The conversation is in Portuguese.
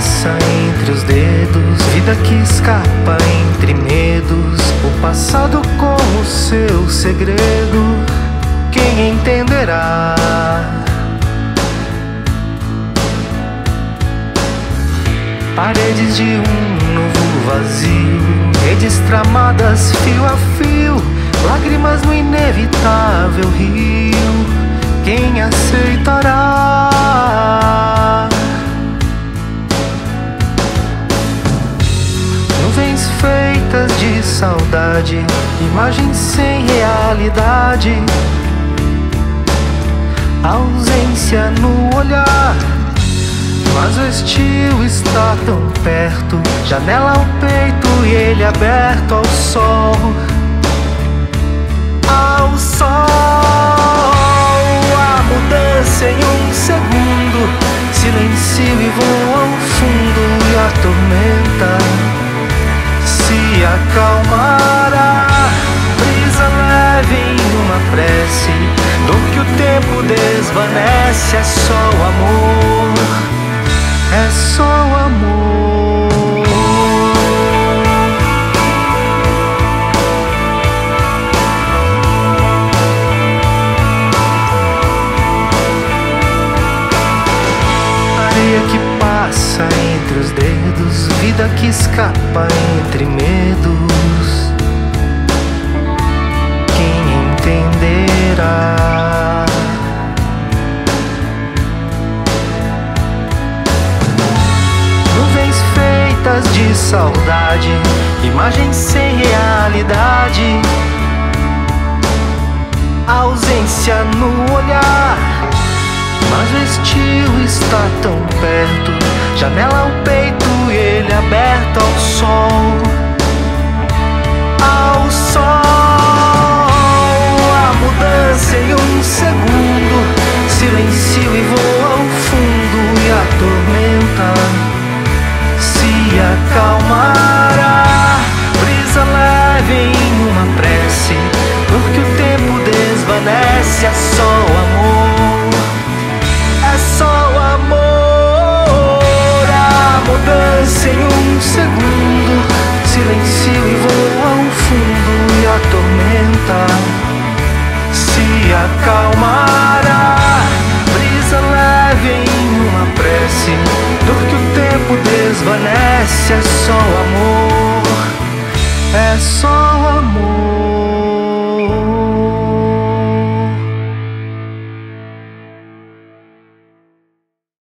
entre os dedos, vida que escapa entre medos, o passado com o seu segredo, quem entenderá? Paredes de um novo vazio, redes tramadas fio a fio, saudade, imagens sem realidade, ausência no olhar mas o estio está tão perto. Janela ao peito e ele aberto ao sol acalmará Brisa leve em uma prece Do que o tempo desvanece É só o amor é só vida que escapa entre medos. Quem entenderá? feitas de saudade, imagens sem realidade, ausência no olhar. Mas o estilo está tão perto, janela ao peito ele aberto ao sol. Ao mudança em um segundo, silencio e voo ao fundo e a tormenta se acalmará.